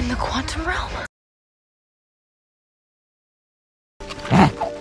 in the quantum realm. Hmm.